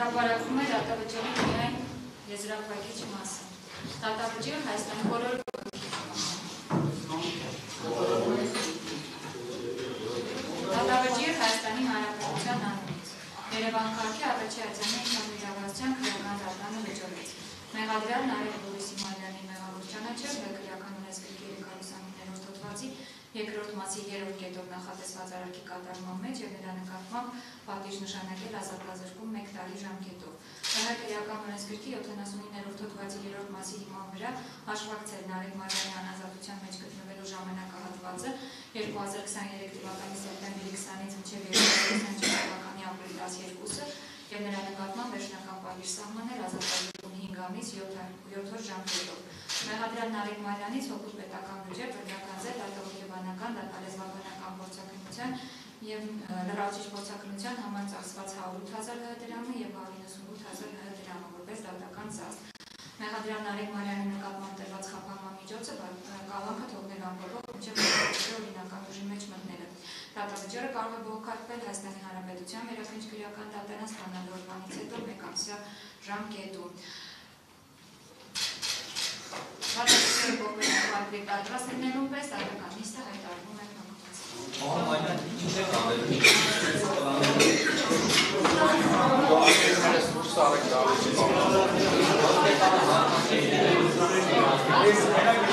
հրապարակվում է դատավճիռի միայն եզրափակիչ մասը։ Դատավճիռը Հայաստանի բոլոր Դատավճիռ Հայաստանի Հանրապետության անունից։ Երևան քաղաքի Աբեջի Ացյանի ինքնավիրավորության քրական դատանը վճռեց։ Մեղադրյալ Նարեկ Բորիսի Մարյանի մեղավոր ճանաչել է քրական ունեցկրկի 329-րդ հոդվածի երկրորդ մասի երրորդ կետով նախատեսված արարքի կատարման մեջ եւ նրա նկատմամբ պատիժ նշանակել ազատազրկում 1 տարի ժամկետով։ Նրա քրական ունեցկրկի 79-րդ հոդվածի երրորդ մասի հիման վրա հաշվարկցել Նարեկ Մարյանի անազատության մեջ գտնվելու ժամանակահատվածը 2023 թվականի սեպտեմբերի 20-ից մինչև 2024 թվականի ապրիլի 12-ը եւ նրա նկատմամբ վերջնական պատիժ սահմանել ազատազրկում 5 ամիս 7 օր ժամկետով։ Մեղադրյալ Նարեկ Մարյանից հոգուտ պետական բյուջե բրդականձել դատողեբանական դատալեզվաբանական փորձակնության եւ լրացիչ փորձակնության համար ծախսված 108000 դրամը եւ 198000 դրամը որպես դատական ծախս։ Մեղադրյալ Նարեկ Մարյանի նկատմամբ տրված խափանման միջոցը կալանքը թողնել ամբողջ մինչև օրինական ուժի մեջ մտնելը։ Դատավճիռը կարող է բողոքարկվել Հայաստանի Հանրապետության վերաբերջ քրեական դատարան ստանալորվանից հետո մեկ ամսյա ժամկետում։ Դատավճիռը բողոքարկվի պատրաստ Thank you.